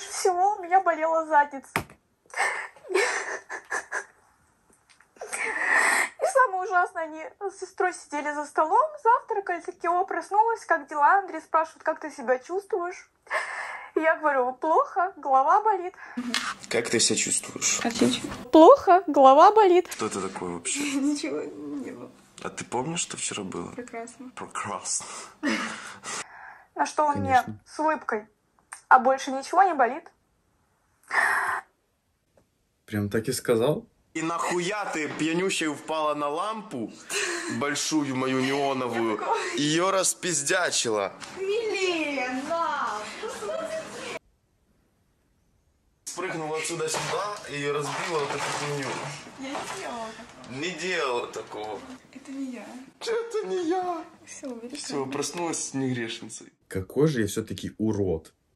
больше всего у меня болела задница. И самое ужасное, они с сестрой сидели за столом, завтракали, такие, о, проснулась, как дела? Андрей спрашивает, как ты себя чувствуешь? Я говорю, плохо, голова болит. Как ты себя чувствуешь? Отлично. Плохо, голова болит. Что это такое вообще? Ничего не было. А ты помнишь, что вчера было? Прекрасно. Прекрасно. На что он Конечно. мне с улыбкой. А больше ничего не болит? Прям так и сказал? И нахуя ты пьянющей упала на лампу, большую мою неоновую, ее распиздячила? Спрыгнула отсюда сюда и разбила вот эту хуйню. Я не делала такого. Не делала такого. Это не я. Это не я. Все, Все, проснулась с негрешницей. Какой же я все-таки урод.